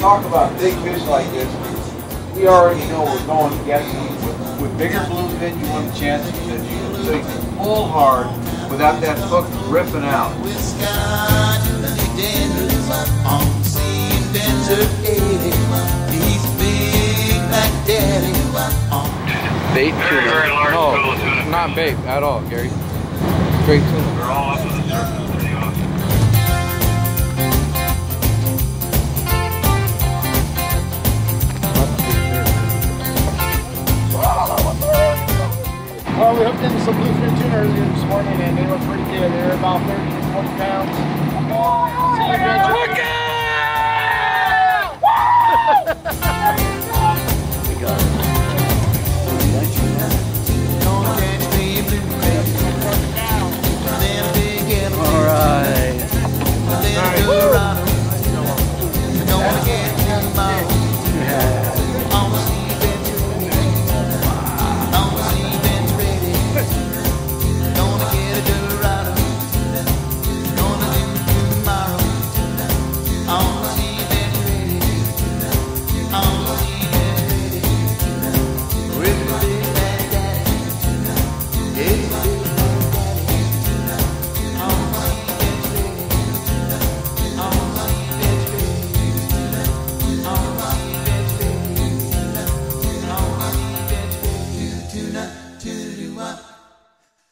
talk about big fish like this, we already know we're going to get some. With, with bigger bluefin, you want a chance that you so you can pull hard without that hook ripping out. Bait tuna. Very, very large no, tuna. not bait at all, Gary. Straight tuna. They're all up to the surface Well, we hooked into some bluefin tuna earlier this morning and they were pretty good. They're about 30 to 40 pounds.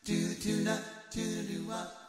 do do tuna, do do up.